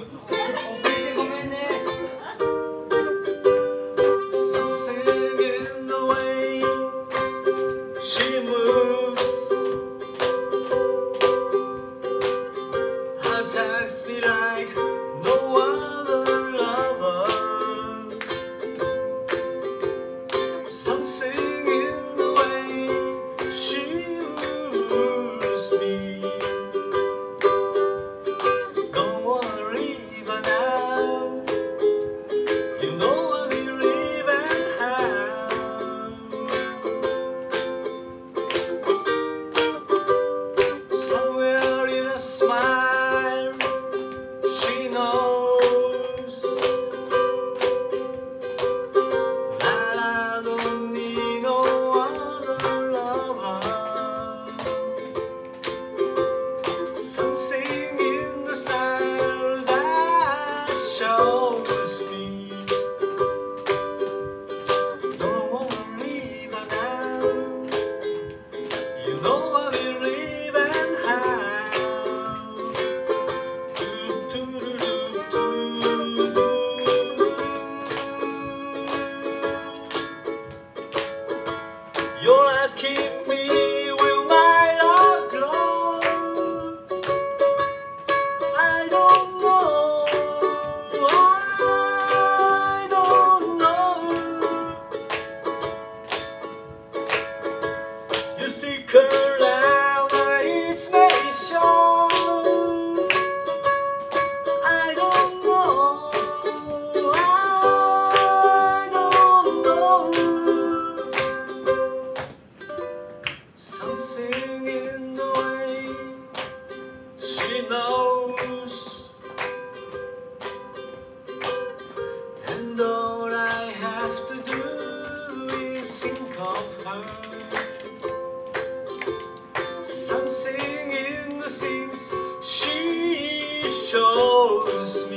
たまに always me my love. I don't know, I don't know. You see, care. Something in the things she shows me.